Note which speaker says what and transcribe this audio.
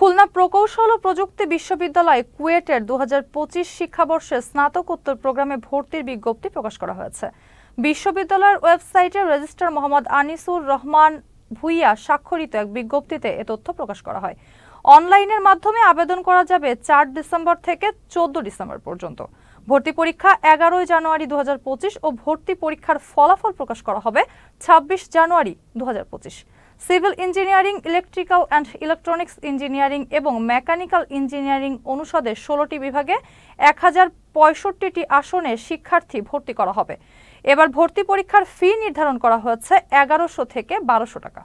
Speaker 1: খুলনা প্রকৌশল ও প্রযুক্তি বিশ্ববিদ্যালয়ে কুয়েটের দু শিক্ষাবর্ষে স্নাতকোত্তর প্রোগ্রামে ভর্তির বিজ্ঞপ্তি প্রকাশ করা হয়েছে বিশ্ববিদ্যালয়ের ওয়েবসাইটে রেজিস্ট্রার মোহাম্মদ আনিসুর রহমান ভুইয়া স্বাক্ষরিত এক বিজ্ঞপ্তিতে এ তথ্য প্রকাশ করা হয় অনলাইনের মাধ্যমে আবেদন করা যাবে চার ডিসেম্বর থেকে চোদ্দ ডিসেম্বর পর্যন্ত ভর্তি পরীক্ষা এগারোই জানুয়ারি দু ও ভর্তি পরীক্ষার ফলাফল প্রকাশ করা হবে ২৬ জানুয়ারি দু civil engineering electrical and electronics engineering এবং মেকানিক্যাল ইঞ্জিনিয়ারিং অনুষদের ষোলোটি বিভাগে এক হাজার পঁয়ষট্টিটি আসনে শিক্ষার্থী ভর্তি করা হবে এবার ভর্তি পরীক্ষার ফি নির্ধারণ করা হয়েছে এগারোশো থেকে বারোশো টাকা